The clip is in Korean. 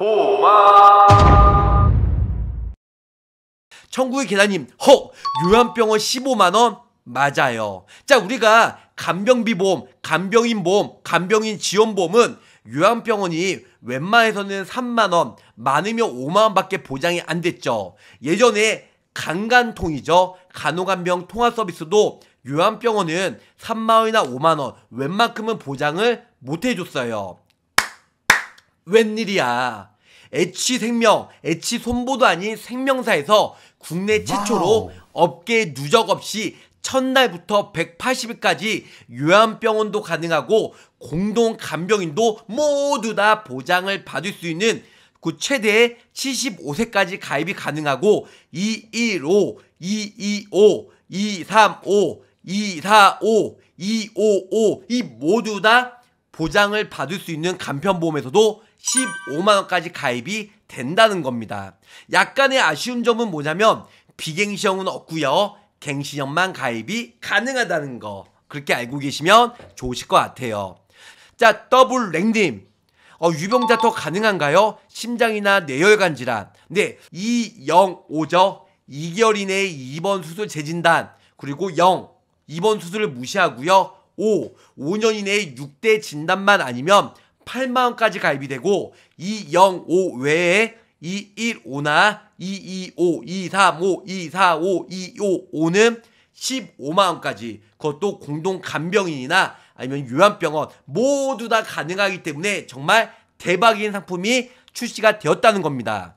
보마 천국의 계단님, 허! 요양병원 15만원? 맞아요. 자, 우리가 간병비 보험, 간병인 보험, 간병인 지원 보험은 요양병원이 웬만해서는 3만원, 많으면 5만원 밖에 보장이 안 됐죠. 예전에 간간통이죠. 간호간병 통화 서비스도 요양병원은 3만원이나 5만원, 웬만큼은 보장을 못 해줬어요. 웬일이야. H생명, H손보도 아닌 생명사에서 국내 최초로 업계 누적 없이 첫날부터 180일까지 요양병원도 가능하고 공동 간병인도 모두 다 보장을 받을 수 있는 그 최대 75세까지 가입이 가능하고 215, 225, 235, 245, 255 이 모두 다 보장을 받을 수 있는 간편보험에서도 15만원까지 가입이 된다는 겁니다. 약간의 아쉬운 점은 뭐냐면 비갱신형은 없고요. 갱신형만 가입이 가능하다는 거. 그렇게 알고 계시면 좋으실 것 같아요. 자, 더블 랭님. 어, 유병자 더 가능한가요? 심장이나 뇌혈관 질환. 네, 205죠. 2개월 이내에 2번 수술 재진단. 그리고 0, 2번 수술을 무시하고요. 5, 5년 이내에 6대 진단만 아니면 8만원까지 가입이 되고 205 외에 215나 225, 235, 245, 255는 15만원까지 그것도 공동 간병인이나 아니면 요양병원 모두 다 가능하기 때문에 정말 대박인 상품이 출시가 되었다는 겁니다.